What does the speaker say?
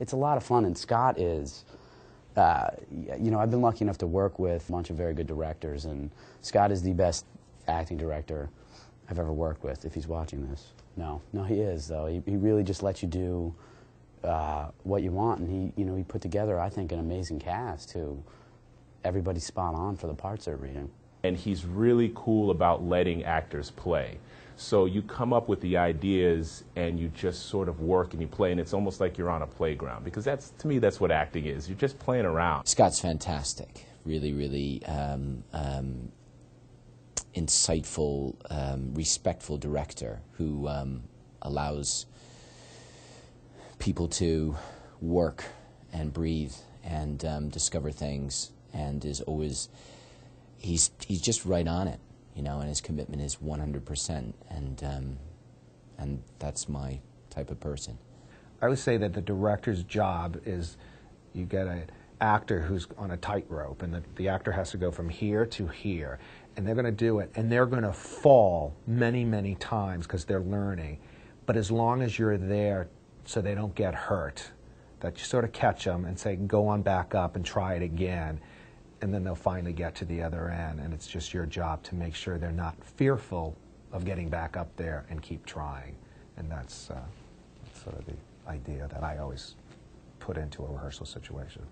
it's a lot of fun, and Scott is. Uh, you know, I've been lucky enough to work with a bunch of very good directors, and Scott is the best acting director I've ever worked with. If he's watching this, no, no, he is though. He, he really just lets you do uh, what you want, and he, you know, he put together, I think, an amazing cast who Everybody's spot on for the parts they're reading. And he's really cool about letting actors play. So you come up with the ideas and you just sort of work and you play, and it's almost like you're on a playground because that's to me that's what acting is. You're just playing around. Scott's fantastic. Really, really um, um, insightful, um, respectful director who um, allows people to work and breathe and um, discover things, and is always he's he's just right on it you know, and his commitment is 100%, and um, and that's my type of person. I would say that the director's job is you get an actor who's on a tightrope, and the, the actor has to go from here to here, and they're going to do it, and they're going to fall many, many times because they're learning. But as long as you're there so they don't get hurt, that you sort of catch them and say, go on back up and try it again and then they'll finally get to the other end. And it's just your job to make sure they're not fearful of getting back up there and keep trying. And that's, uh, sort of the idea that I always put into a rehearsal situation.